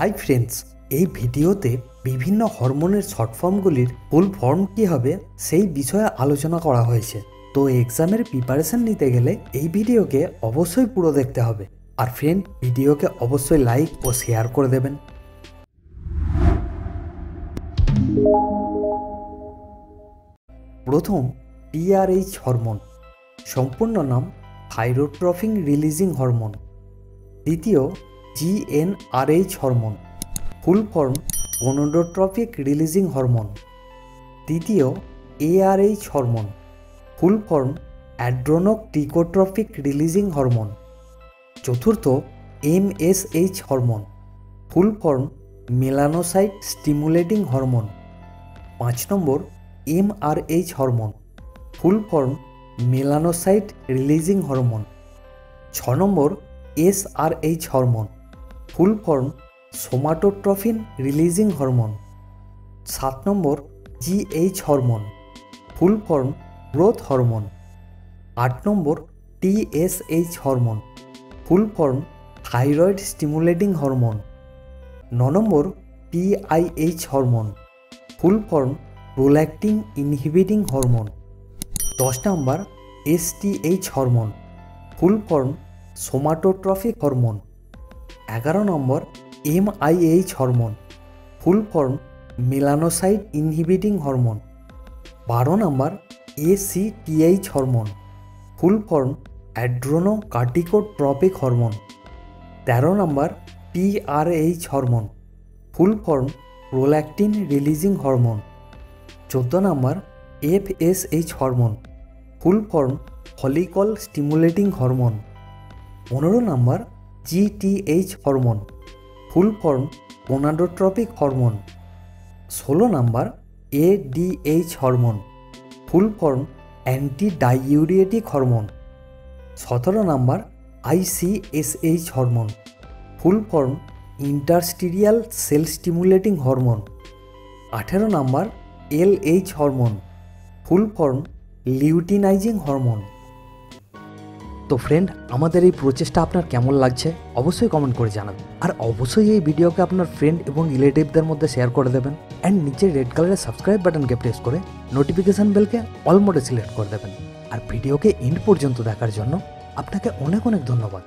Hi friends, এই ভিডিওতে বিভিন্ন হরমোনের শর্ট ফর্মগুলির ফুল ফর্ম কী হবে সেই বিষয়ে আলোচনা করা হয়েছে। তো এক্সামের প্রিপারেশন নিতে গেলে এই ভিডিওকে অবশ্যই পুরো দেখতে হবে। আর ফ্রেন্ড, ভিডিওকে অবশ্যই লাইক ও শেয়ার করে দেবেন। প্রথম টিআরএইচ হরমোন। সম্পূর্ণ নাম থাইরোট্রফিং রিলিজিং হরমোন দ্বিতীয় GnRH hormone full form gonadotropic releasing hormone তৃতীয় ARH hormone full form adrenocorticotropic releasing hormone চতুর্থ MSH hormone full form melanocyte stimulating hormone পাঁচ নম্বর MRH hormone full form melanocyte releasing hormone ছ নম্বর SRH hormone full form somatotrophin releasing hormone. সাত নম্বর GH hormone, full form growth hormone. আট নম্বর TSH hormone, full form thyroid stimulating hormone. ন নম্বর PIH hormone, full form prolactin inhibiting hormone. দশ নম্বর STH hormone, full form somatotrophic hormone. এগারো নম্বর MIH hormone, full form melanocyte inhibiting hormone. বারো নম্বর ACTH hormone, full form adrenocorticotropic hormone. তেরো নম্বর PRH hormone, full form prolactin releasing hormone. চোদ্দ নম্বর FSH hormone, full form follicle stimulating hormone. পনেরো নম্বর GTH hormone full form gonadotropic hormone ষোলো নম্বর ADH hormone full form anti diuretic hormone সতেরো নম্বর ICSH hormone full form interstitial cell stimulating hormone আঠেরো নম্বর LH hormone full form luteinizing hormone তো friend আমাদের এই প্রচেষ্টা আপনার কেমন লাগছে? অবশ্যই কমেন্ট করে জানাবেন। আর অবশ্যই এই ভিডিওকে আপনার ফ্রেন্ড এবং রিলেটিভদের মধ্যে শেয়ার করে দেবেন। অ্যান্ড নিচে রেড কালারের সাবস্ক্রাইব বাটনকে প্রেস করে নোটিফিকেশান বেলকে অল মোডে সিলেক্ট করে দেবেন। আর ভিডিওকে এন্ড পর্যন্ত দেখার জন্য আপনাকে অনেক অনেক ধন্যবাদ।